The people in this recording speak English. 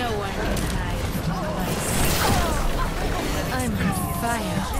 No one can hide I'm on fire.